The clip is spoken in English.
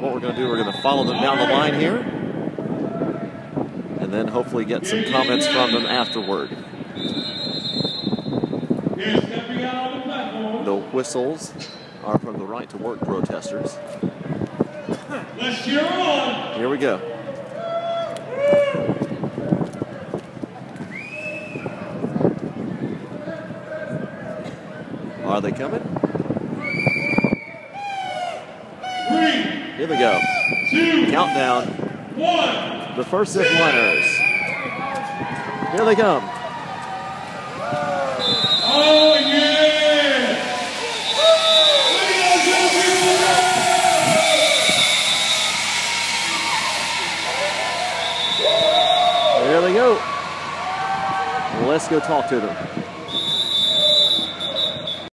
what we're going to do. We're going to follow them down the line here. And then hopefully get some comments from them afterward. The whistles are from the right to work protesters. Here we go. Are they coming? Three, Here they go. two, Countdown. one. The first zip liners. Here they come. Oh, yeah. There they go. Let's go talk to them.